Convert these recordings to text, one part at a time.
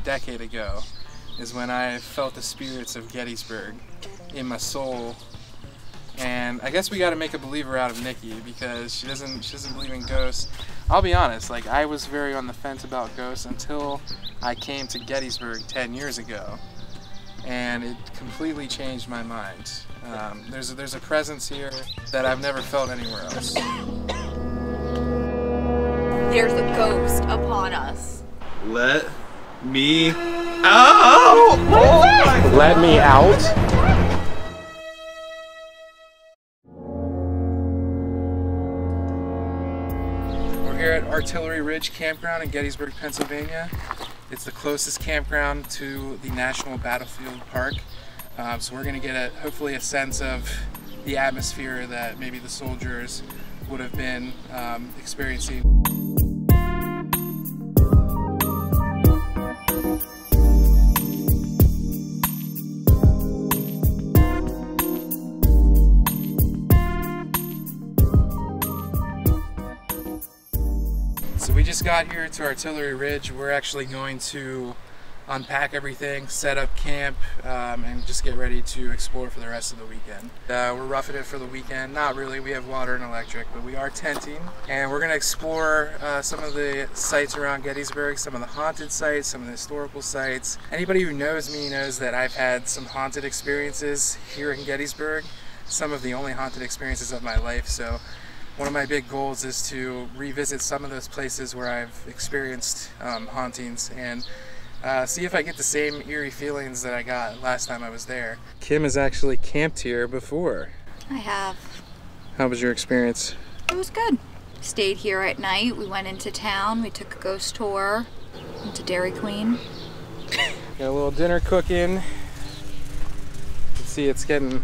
decade ago is when I felt the spirits of Gettysburg in my soul. And I guess we got to make a believer out of Nikki because she doesn't she doesn't believe in ghosts. I'll be honest, like I was very on the fence about ghosts until I came to Gettysburg 10 years ago, and it completely changed my mind. Um, there's a, there's a presence here that I've never felt anywhere else. There's a ghost upon us. Let me out! Oh Let me out. We're here at Artillery Ridge Campground in Gettysburg, Pennsylvania. It's the closest campground to the National Battlefield Park. Um, so we're going to get a, hopefully a sense of the atmosphere that maybe the soldiers would have been um, experiencing. Got here to Artillery Ridge. We're actually going to unpack everything, set up camp, um, and just get ready to explore for the rest of the weekend. Uh, we're roughing it for the weekend. Not really, we have water and electric, but we are tenting. And we're gonna explore uh, some of the sites around Gettysburg, some of the haunted sites, some of the historical sites. Anybody who knows me knows that I've had some haunted experiences here in Gettysburg, some of the only haunted experiences of my life. So one of my big goals is to revisit some of those places where I've experienced um, hauntings and uh, see if I get the same eerie feelings that I got last time I was there. Kim has actually camped here before. I have. How was your experience? It was good. Stayed here at night. We went into town. We took a ghost tour. Went to Dairy Queen. Got a little dinner cooking. You can see it's getting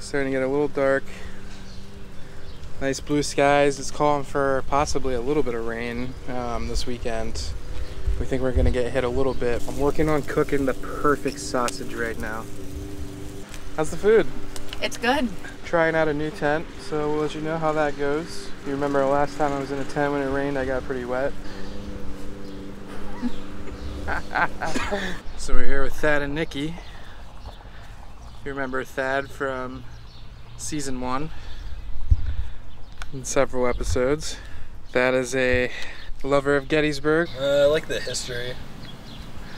starting to get a little dark. Nice blue skies. It's calling for possibly a little bit of rain um, this weekend. We think we're gonna get hit a little bit. I'm working on cooking the perfect sausage right now. How's the food? It's good. Trying out a new tent, so we'll let you know how that goes. You remember last time I was in a tent when it rained, I got pretty wet. so we're here with Thad and Nikki. You remember Thad from season one in several episodes. That is a lover of Gettysburg. Uh, I like the history.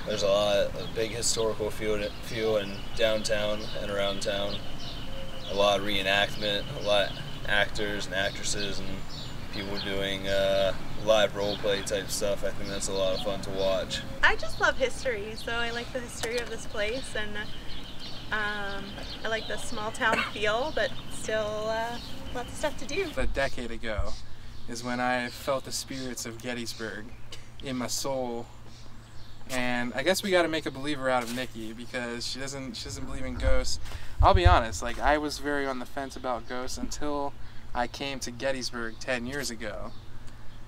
There's a lot of big historical feel, feel in downtown and around town. A lot of reenactment, a lot of actors and actresses and people doing uh, live role play type stuff. I think that's a lot of fun to watch. I just love history, so I like the history of this place, and um, I like the small town feel, but still uh, lots of stuff to do. A decade ago is when I felt the spirits of Gettysburg in my soul. And I guess we got to make a believer out of Nikki because she doesn't she doesn't believe in ghosts. I'll be honest, like I was very on the fence about ghosts until I came to Gettysburg 10 years ago,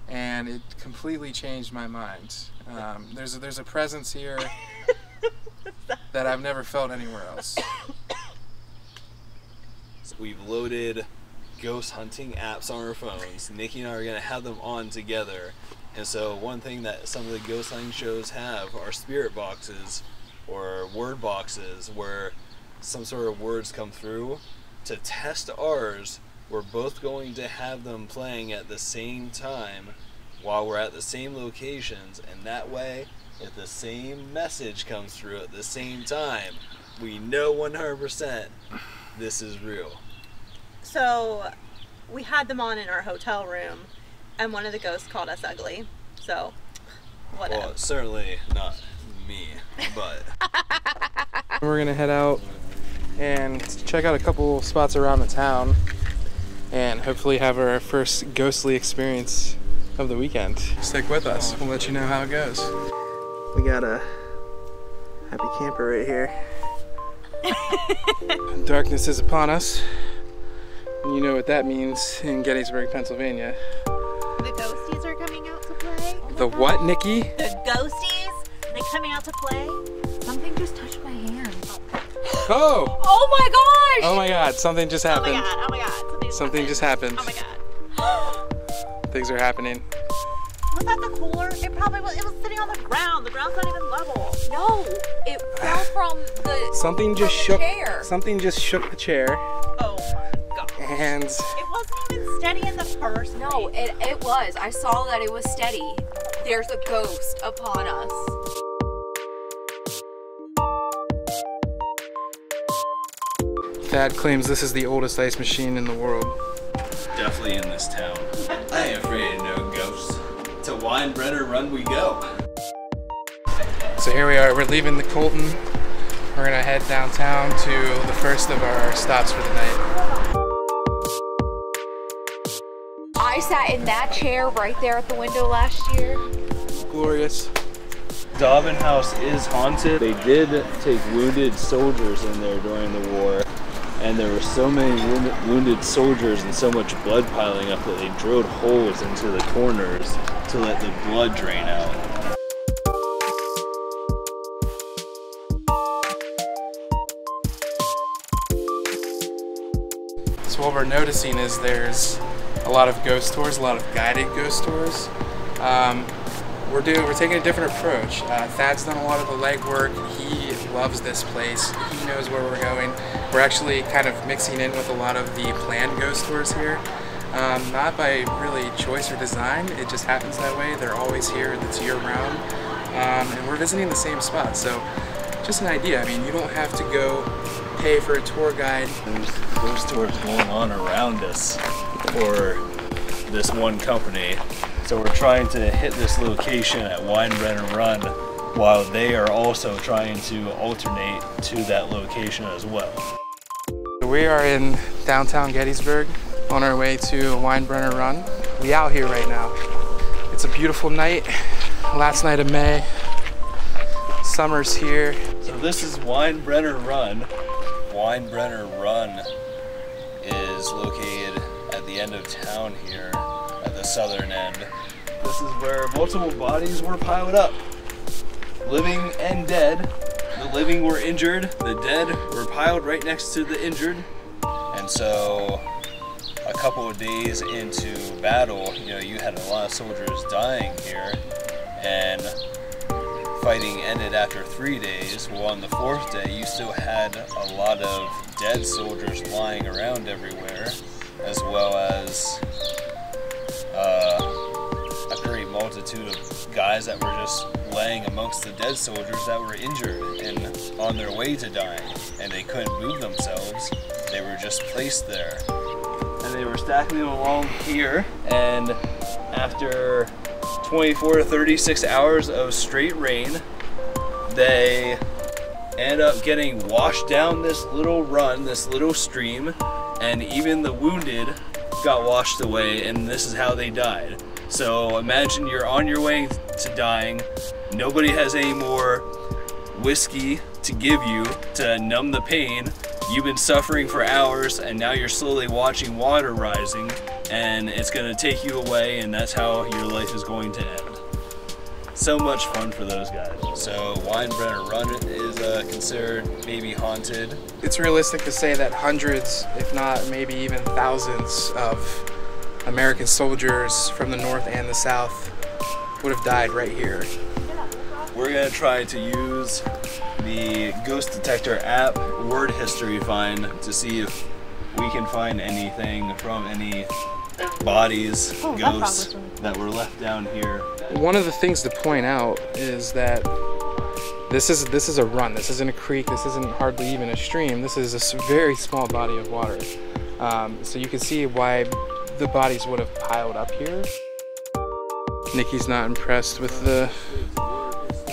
and it completely changed my mind. Um, there's a, there's a presence here that I've never felt anywhere else. So we've loaded ghost hunting apps on our phones. Nikki and I are going to have them on together. And so, one thing that some of the ghost hunting shows have are spirit boxes or word boxes where some sort of words come through. To test ours, we're both going to have them playing at the same time while we're at the same locations. And that way, if the same message comes through at the same time, we know 100% this is real. So we had them on in our hotel room, and one of the ghosts called us ugly. So whatever. Well, certainly not me, but We're gonna head out and check out a couple spots around the town and hopefully have our first ghostly experience of the weekend. Stick with us, we'll let you know how it goes. We got a happy camper right here. Darkness is upon us. You know what that means in Gettysburg, Pennsylvania. The ghosties are coming out to play. The what, Nikki? The ghosties? They coming out to play? Something just touched my hand. Oh! Oh my gosh! Oh my god, something just happened. Oh my god! Oh my god! Something, Something just happened. Oh my god! Things are happening. Was that the cooler? It probably was. It was sitting on the ground. The ground's not even level. No, it fell from the Something just from the shook. chair. Something just shook the chair, Oh my god. and It wasn't even steady in the first No, place. it, it was. I saw that it was steady. There's a ghost upon us. Thad claims this is the oldest ice machine in the world. Definitely in this town. I ain't afraid of no ghosts. To Winebrenner Run we go. So here we are. We're leaving the Colton. We're gonna head downtown to the first of our stops for the night. Sat in that chair right there at the window last year. Glorious. Dobbin House is haunted. They did take wounded soldiers in there during the war, and there were so many wound- wounded soldiers and so much blood piling up that they drilled holes into the corners to let the blood drain out. So what we're noticing is there's a lot of ghost tours, a lot of guided ghost tours. Um, we're doing, we're taking a different approach. Uh, Thad's done a lot of the legwork. He loves this place. He knows where we're going. We're actually kind of mixing in with a lot of the planned ghost tours here. Um, not by really choice or design. It just happens that way. They're always here. It's year round, um, and we're visiting the same spot. So, just an idea. I mean, you don't have to go pay for a tour guide There's ghost tours going on around us for this one company. So we're trying to hit this location at Winebrenner Run while they are also trying to alternate to that location as well. We are in downtown Gettysburg on our way to Winebrenner Run. We out here right now. It's a beautiful night, last night of May. Summer's here. So this is Winebrenner Run. Winebrenner Run is located at the end of town here, at the southern end. This is where multiple bodies were piled up. Living and dead. The living were injured, the dead were piled right next to the injured. And so a couple of days into battle, you know, you had a lot of soldiers dying here and fighting ended after three days. Well, on the fourth day, you still had a lot of dead soldiers lying around everywhere, as well as uh, a great multitude of guys that were just laying amongst the dead soldiers that were injured and on their way to dying, and they couldn't move themselves. They were just placed there. And they were stacking them along here, and after 24 to 36 hours of straight rain, they end up getting washed down this little run, this little stream, and even the wounded got washed away, and this is how they died. So imagine you're on your way to dying, nobody has any more whiskey to give you to numb the pain. You've been suffering for hours, and now you're slowly watching water rising, and it's going to take you away, and that's how your life is going to end. So much fun for those guys. So Winebrenner Run is uh, considered maybe haunted. It's realistic to say that hundreds, if not maybe even thousands, of American soldiers from the North and the South would have died right here. We're gonna try to use the ghost detector app word history find to see if we can find anything from any bodies, Oh, ghosts frog that were left down here. One of the things to point out is that this is this is a run. This isn't a creek. This isn't hardly even a stream. This is a very small body of water. Um, so you can see why the bodies would have piled up here. Nikki's not impressed with the,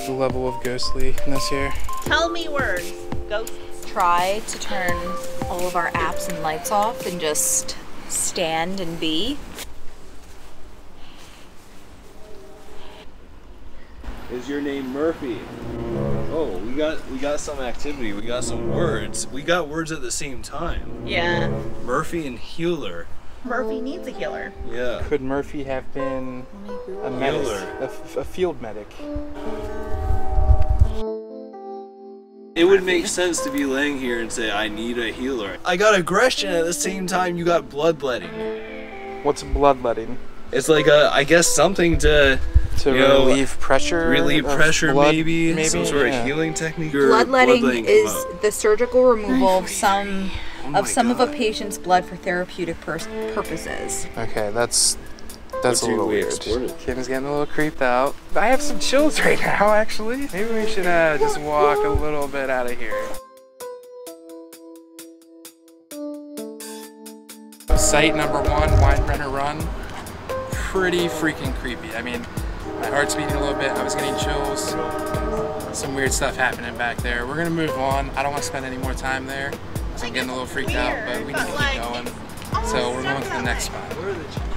the level of ghostliness here. Tell me words. Ghosts. Try to turn all of our apps and lights off and just stand and be. Is your name Murphy? Oh, we got we got some activity. We got some words. We got words at the same time. Yeah. Murphy and healer. Murphy needs a healer. Yeah. Could Murphy have been a medic, Healer. a, f- a field medic? It would make sense to be laying here and say, I need a healer. I got aggression at the same time you got bloodletting. What's bloodletting? It's like a, I guess something to to You know, relieve pressure. Relieve pressure, blood, maybe, maybe some sort yeah. of healing technique. or Bloodletting bloodletting is up? the surgical removal of some Oh of some of a patient's blood for therapeutic pers- purposes. Okay, that's that's What a little we weird. export it? Kim's getting a little creeped out. I have some chills right now, actually. Maybe we should uh, just walk a little bit out of here. Site number one, Winebrenner Run. Pretty freaking creepy. I mean, my heart's beating a little bit. I was getting chills. Some weird stuff happening back there. We're gonna move on. I don't want to spend any more time there. 'cause I'm getting a little freaked out, but we need to keep going. So we're going to the next spot.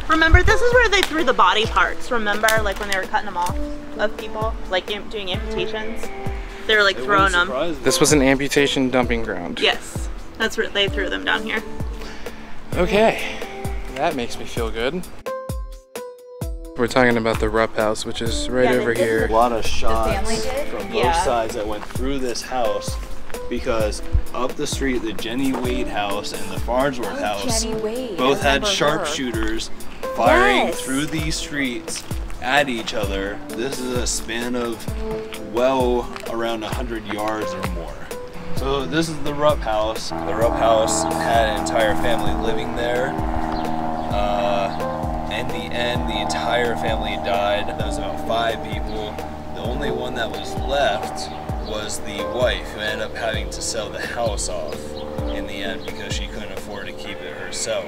Remember, this is where they threw the body parts. Remember, like when they were cutting them off of people, like doing amputations. They were like It throwing them. This was an amputation dumping ground. Yes, that's where they threw them down here. Okay, that makes me feel good. We're talking about the Rupp House, which is right Yeah, over this is here. a lot of shots from both Yeah. sides that went through this house because up the street the Jenny Wade house and the Farnsworth Oh, house Jenny Wade, both had sharpshooters firing Yes. through these streets at each other. This is a span of well around 100 yards or more. So this is the Rupp house. The Rupp house had an entire family living there. Uh, in the end, the entire family died. There was about five people. The only one that was left was the wife, who ended up having to sell the house off in the end because she couldn't afford to keep it herself.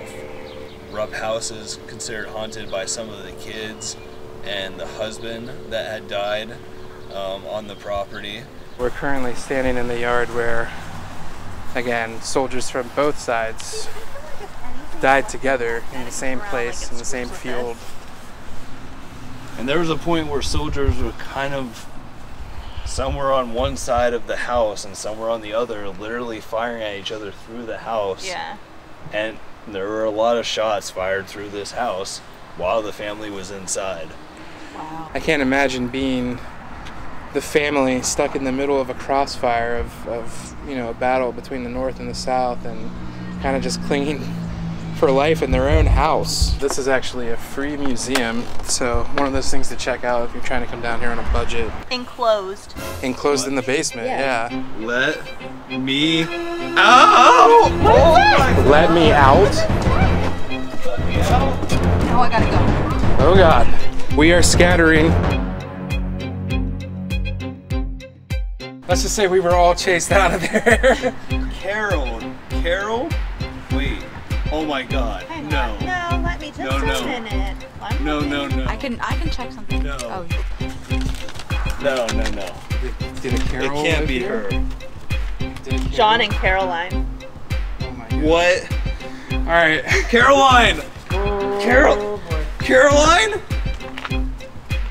Rupp House is considered haunted by some of the kids and the husband that had died um, on the property. We're currently standing in the yard where, again, soldiers from both sides died together in the same place, in the same field. And there was a point where soldiers were kind of somewhere on one side of the house and somewhere on the other, literally firing at each other through the house. Yeah. And there were a lot of shots fired through this house while the family was inside. Wow. I can't imagine being the family stuck in the middle of a crossfire of, of you know, a battle between the North and the South and kind of just clinging for life in their own house. This is actually a free museum, so one of those things to check out if you're trying to come down here on a budget. Enclosed. Enclosed in the basement, Yeah. yeah. Let me out! Oh Let me out. Now I gotta go. Oh god. We are scattering. Let's just say we were all chased out of there. Carol, Carol, wait. Oh my God, Hang no, on. No, let me just No, no. a minute. One no, no, no, I can I can check something. No. Oh, no, no, no. Did a It Carol can't be here? her. Did a Carol- John and Caroline. Oh my god. What? All right. Caroline! Oh, Carol, Caroline?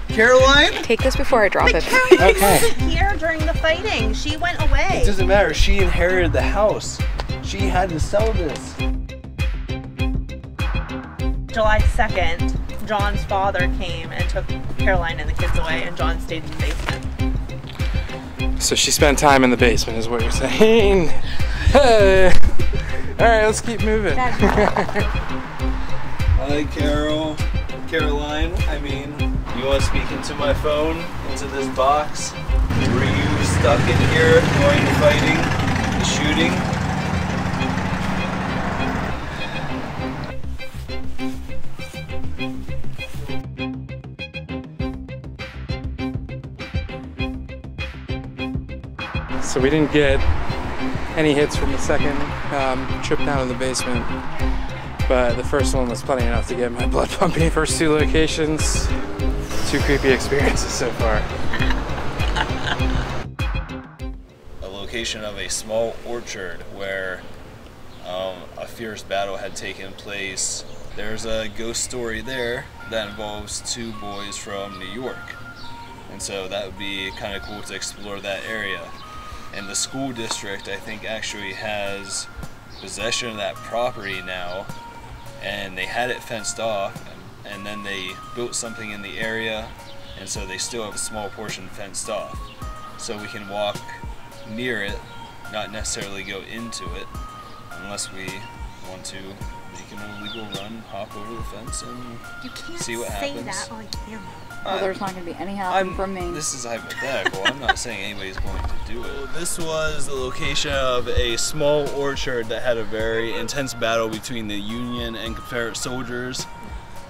Caroline? take this before I drop But it. Caroline Okay. wasn't here during the fighting. She went away. It doesn't matter. She inherited the house. She had to sell this. July 2nd, John's father came and took Caroline and the kids away, and John stayed in the basement. So she spent time in the basement, is what you're saying. Hey. All right, let's keep moving. Hi, Carol. Caroline, I mean, you want to speak into my phone, into this box? Were you stuck in here going the fighting, the shooting? So we didn't get any hits from the second um, trip down in the basement, but the first one was plenty enough to get my blood pumping. First two locations, two creepy experiences so far. a location of a small orchard where um, a fierce battle had taken place. There's a ghost story there that involves two boys from New York. And so that would be kind of cool to explore that area. And the school district, I think, actually has possession of that property now. And they had it fenced off, and, and then they built something in the area, and so they still have a small portion fenced off. So we can walk near it, not necessarily go into it, unless we want to make an illegal run, hop over the fence, and You can't See what happens. That. Well, there's not going to be any help I'm, from me. This is hypothetical. I'm not saying anybody's going to do it. This was the location of a small orchard that had a very intense battle between the Union and Confederate soldiers.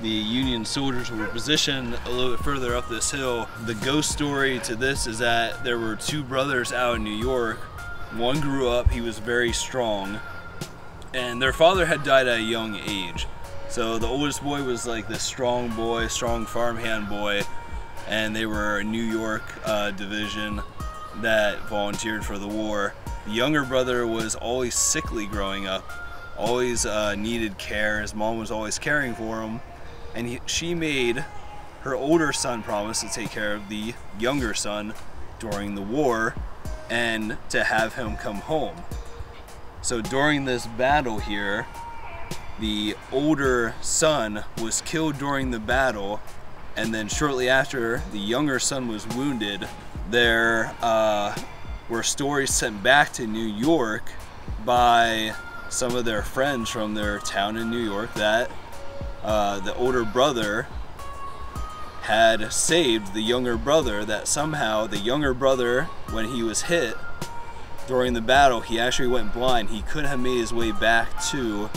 The Union soldiers were positioned a little bit further up this hill. The ghost story to this is that there were two brothers out in New York. One grew up, he was very strong, and their father had died at a young age. So the oldest boy was like this strong boy, strong farmhand boy, and they were a New York uh, division that volunteered for the war. The younger brother was always sickly growing up, always uh, needed care. His mom was always caring for him, and he, she made her older son promise to take care of the younger son during the war and to have him come home. So during this battle here, the older son was killed during the battle, and then shortly after, the younger son was wounded. There uh, were stories sent back to New York by some of their friends from their town in New York that uh, the older brother had saved the younger brother, that somehow the younger brother, when he was hit during the battle, he actually went blind. He could have made his way back to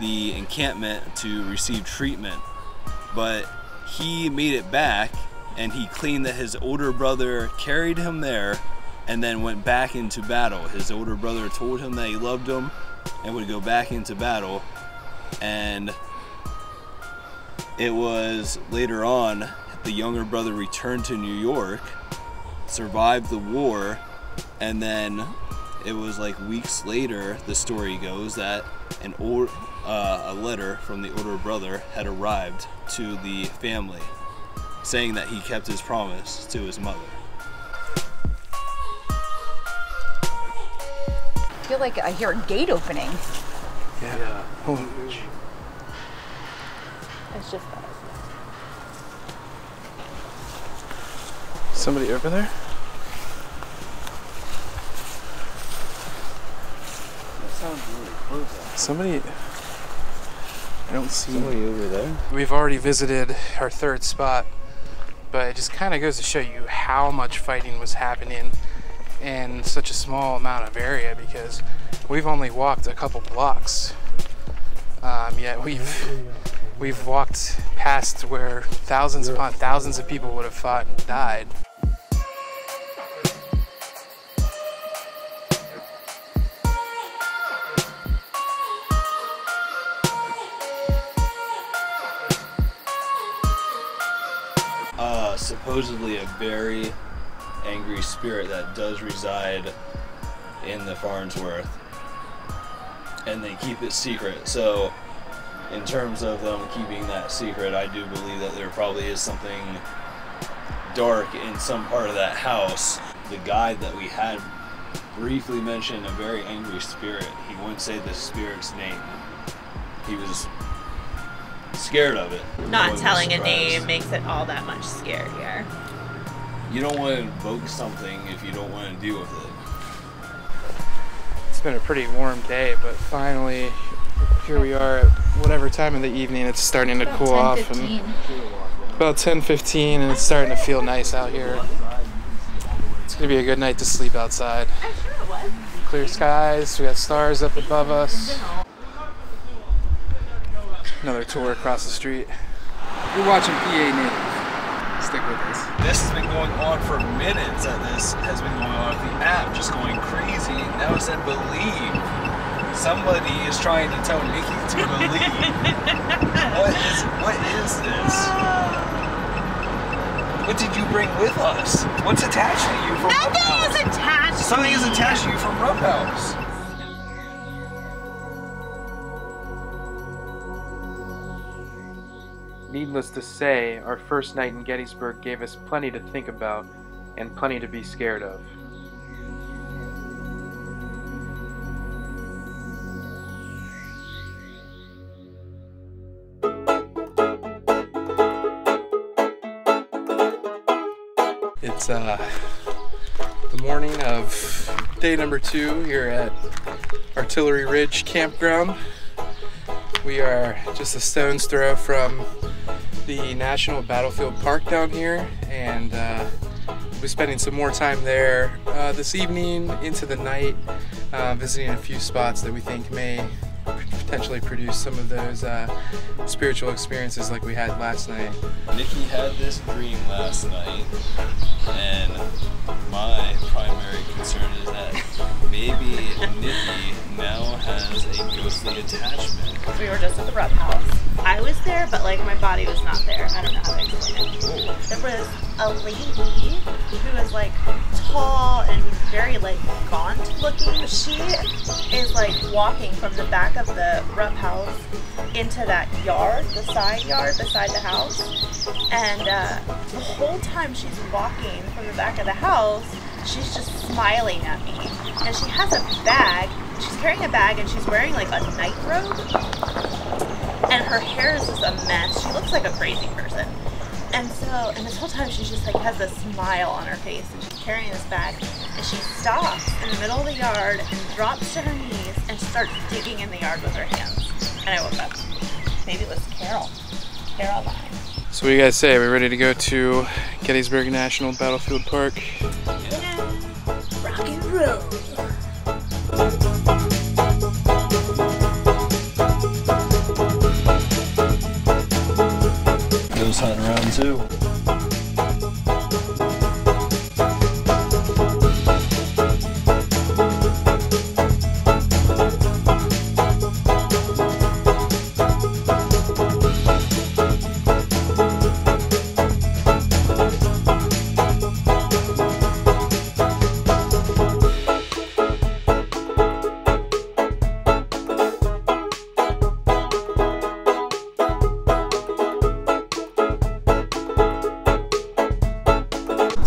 the encampment to receive treatment, but he made it back and he claimed that his older brother carried him there and then went back into battle. His older brother told him that he loved him and would go back into battle and it was later on the younger brother returned to New York, survived the war, and then it was like weeks later, the story goes, that an old, uh, a letter from the older brother had arrived to the family saying that he kept his promise to his mother. I feel like I hear a gate opening. Yeah. Oh. It's just us. Somebody over there? That sounds really close. Somebody. I don't see. Somebody over there? We've already visited our third spot, but it just kind of goes to show you how much fighting was happening in such a small amount of area because we've only walked a couple blocks. Um, yet we've we've walked past where thousands upon thousands of people would have fought and died. Supposedly a very angry spirit that does reside in the Farnsworth, and they keep it secret. So, in terms of them keeping that secret, I do believe that there probably is something dark in some part of that house. The guide that we had briefly mentioned a very angry spirit. He wouldn't say the spirit's name. He was scared of it. Not one telling a name makes it all that much scarier. You don't want to invoke something if you don't want to deal with it. It's been a pretty warm day, but finally here we are at whatever time of the evening it's starting to cool off and about 10:15 and it's starting to feel nice out here. It's going to be a good night to sleep outside. I'm sure it was. Clear skies, we got stars up above us. Another tour across the street. You're watching PA Native. Stick with us. This has been going on for minutes, and this has been going on. The app just going crazy. Now it said believe. Somebody is trying to tell Nikki to believe. what is what is this? What did you bring with us? What's attached to you from Nothing Roadhouse? is attached. to Something is attached to you from Roadhouse. Needless to say, our first night in Gettysburg gave us plenty to think about and plenty to be scared of. It's uh, the morning of day number two here at Artillery Ridge Campground. We are just a stone's throw from the National Battlefield Park down here, and uh, we'll be spending some more time there uh, this evening into the night, uh, visiting a few spots that we think may potentially produce some of those uh, spiritual experiences like we had last night. Nikki had this dream last night, and my primary concern is that maybe Nikki now has a ghostly attachment. We were just at the Rupp house. I was there, but like my body was not there. I don't know how to explain it. There was a lady who was like tall and very like gaunt looking. She is like walking from the back of the Rupp house into that yard, the side yard beside the house. And uh, the whole time she's walking from the back of the house, she's just smiling at me. And she has a bag. She's carrying a bag and she's wearing like a night robe. And her hair is just a mess. She looks like a crazy person. And so, and this whole time she's just like has a smile on her face and she's carrying this bag. And she stops in the middle of the yard and drops to her knees and starts digging in the yard with her hands. And I woke up. Maybe it was Carol. Caroline. So what do you guys say? Are we ready to go to Gettysburg National Battlefield Park? Rock and roll.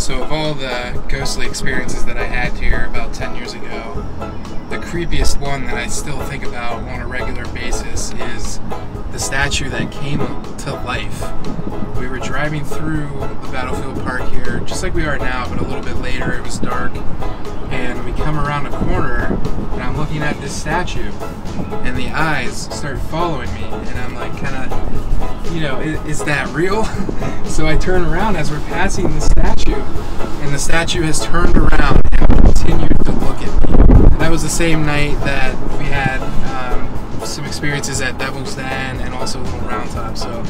So of all the ghostly experiences that I had here about 10 years ago, the creepiest one that I still think about on a regular basis is the statue that came to life. We were driving through the battlefield park here, just like we are now, but a little bit later. It was dark, and we come around a corner, and I'm looking at this statue, and the eyes start following me, and I'm like, kind of, you know, is, is that real? so I turn around as we're passing the statue, and the statue has turned around and continued to look at me. That was the same night that we had um, some experiences at Devil's Den and also Little Round Top. So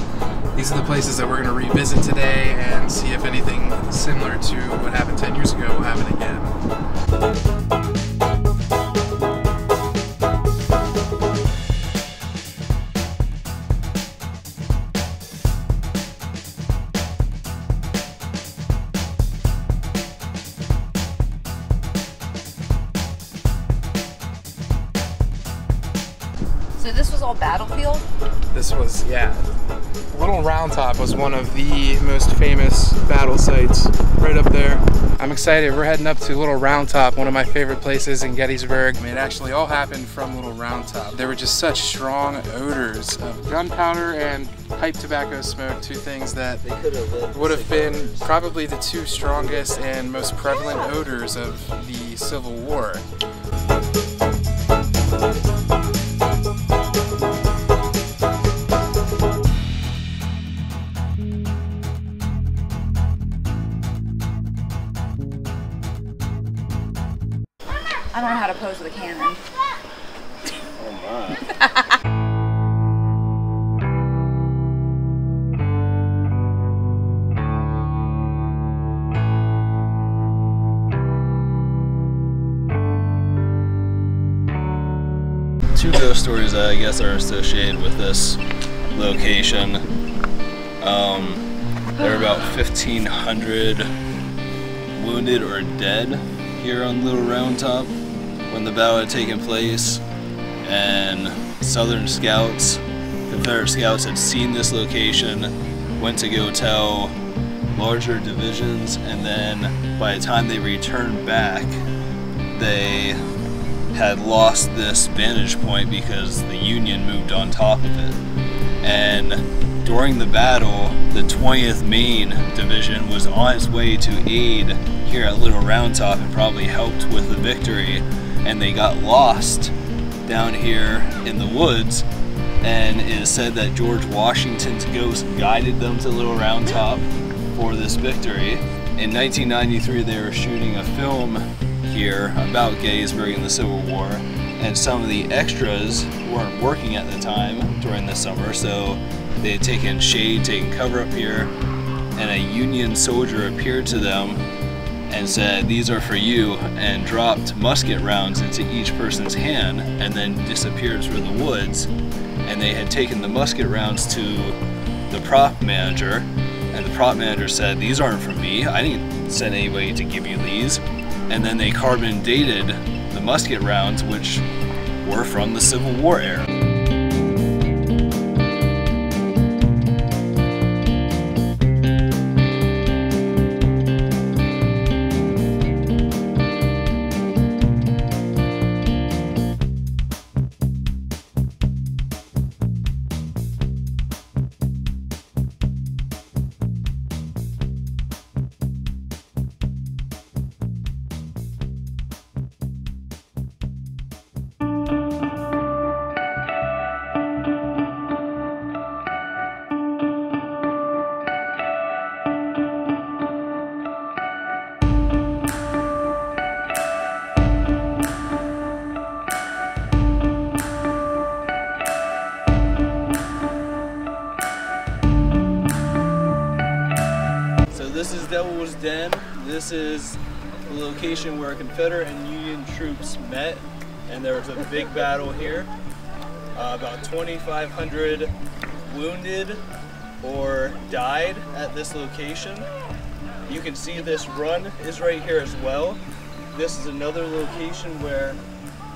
these are the places that we're going to revisit today and see if anything similar to what happened 10 years ago will happen again. This was all battlefield. This was, yeah. Little Round Top was one of the most famous battle sites right up there. I'm excited. We're heading up to Little Round Top, one of my favorite places in Gettysburg. I mean, it actually all happened from Little Round Top. There were just such strong odors of gunpowder and pipe tobacco smoke, two things that They could have lit would have been probably the two strongest and most prevalent odors of the Civil War. Two ghost stories that I guess are associated with this location. Um, there are about 1,500 wounded or dead here on Little Round Top when the battle had taken place, and Southern scouts, Confederate scouts, had seen this location, went to go tell larger divisions, and then by the time they returned back, they had lost this vantage point because the Union moved on top of it. And during the battle, the 20th Maine Division was on its way to aid here at Little Round Top and probably helped with the victory. And they got lost down here in the woods. and it is said that George Washington's ghost guided them to Little Round Top for this victory. In 1993, they were shooting a film here about Gettysburg and the Civil War, and some of the extras weren't working at the time during the summer, so they had taken shade, taken cover up here, and a Union soldier appeared to them and said, These are for you, and dropped musket rounds into each person's hand and then disappeared through the woods. And they had taken the musket rounds to the prop manager, and the prop manager said, These aren't for me. I didn't send anybody to give you these. And then they carbon dated the musket rounds, which were from the Civil War era. This is the location where Confederate and Union troops met, and there was a big battle here. Uh, about 2,500 wounded or died at this location. You can see this run is right here as well. This is another location where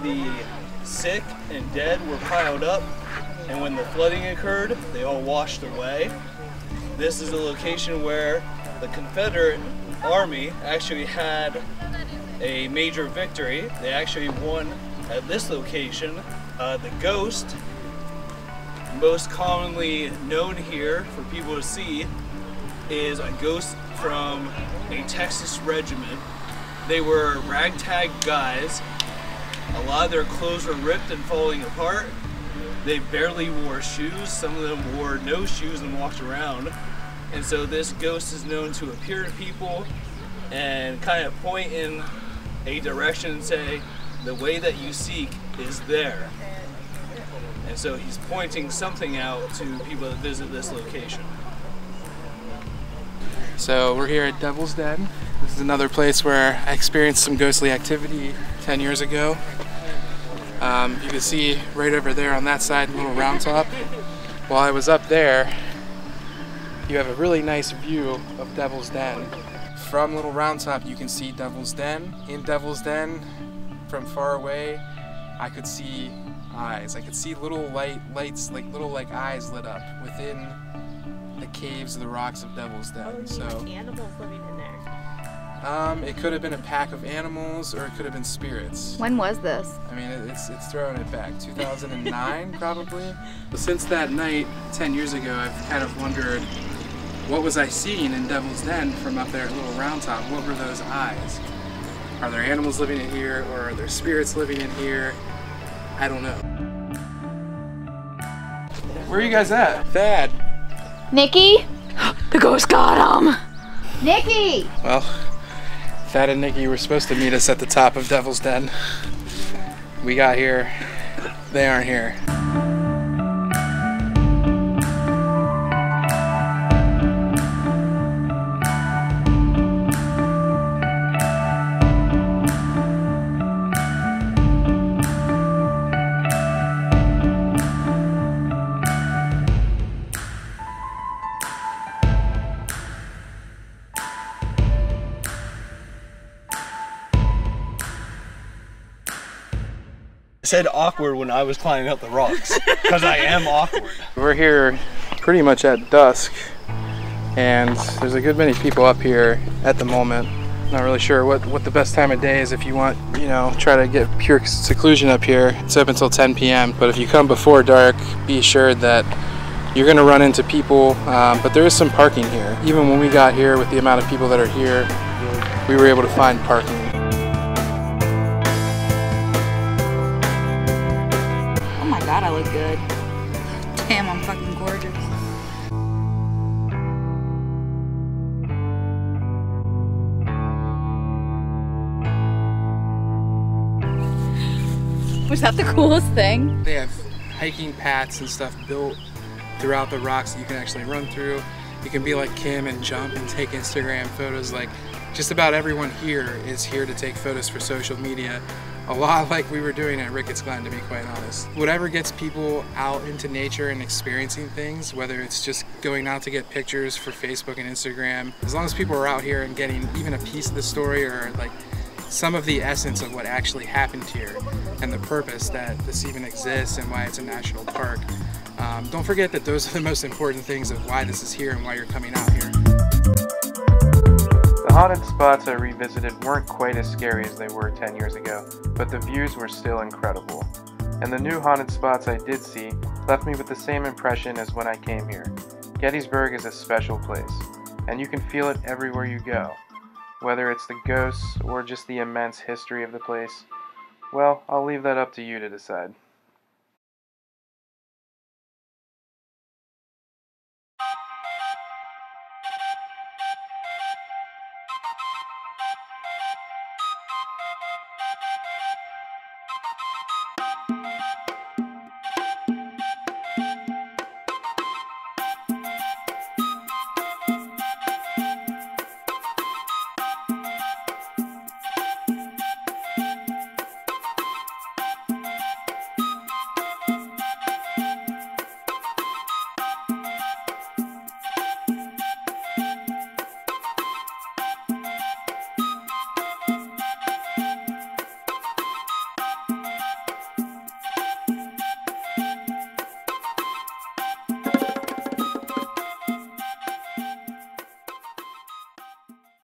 the sick and dead were piled up, and when the flooding occurred, they all washed away. This is a location where the Confederate Army actually had a major victory. They actually won at this location. Uh, the Ghost, most commonly known here for people to see, is a ghost from a Texas regiment. They were ragtag guys. A lot of their clothes were ripped and falling apart. They barely wore shoes. Some of them wore no shoes and walked around. And so this ghost is known to appear to people and kind of point in a direction and say, the way that you seek is there. And so he's pointing something out to people that visit this location. So we're here at Devil's Den. This is another place where I experienced some ghostly activity 10 years ago. Um, you can see right over there on that side, little round top. While I was up there, you have a really nice view of Devil's Den. From Little Round Top, you can see Devil's Den. In Devil's Den, from far away, I could see eyes. I could see little light lights, like little like eyes lit up within the caves of the rocks of Devil's Den. So. animals living in there. Um, it could have been a pack of animals, or it could have been spirits. When was this? I mean, it's it's throwing it back. 2009, probably. But since that night, 10 years ago, I've kind of wondered, what was I seeing in Devil's Den from up there at Little Round Top? What were those eyes? Are there animals living in here, or are there spirits living in here? I don't know. Where are you guys at? Thad. Nikki? the ghost got him! Nikki! Well, Thad and Nikki were supposed to meet us at the top of Devil's Den. We got here. They aren't here. Said awkward when I was climbing up the rocks because I am awkward. We're here pretty much at dusk, and there's a good many people up here at the moment. Not really sure what, what the best time of day is if you want, you know, try to get pure seclusion up here. It's up until 10 p.m. But if you come before dark, be assured that you're going to run into people. Um, but there is some parking here. Even when we got here, with the amount of people that are here, we were able to find parking. Look good. Damn, I'm fucking gorgeous. Was that the coolest thing? They have hiking paths and stuff built throughout the rocks that you can actually run through. You can be like Kim and jump and take Instagram photos. Like just about everyone here is here to take photos for social media. A lot like we were doing at Ricketts Glen, to be quite honest. Whatever gets people out into nature and experiencing things, whether it's just going out to get pictures for Facebook and Instagram, as long as people are out here and getting even a piece of the story or like some of the essence of what actually happened here and the purpose that this even exists and why it's a national park. Um, don't forget that those are the most important things of why this is here and why you're coming out here. Haunted spots I revisited weren't quite as scary as they were 10 years ago, but the views were still incredible. And the new haunted spots I did see left me with the same impression as when I came here. Gettysburg is a special place, and you can feel it everywhere you go. Whether it's the ghosts or just the immense history of the place, well, I'll leave that up to you to decide.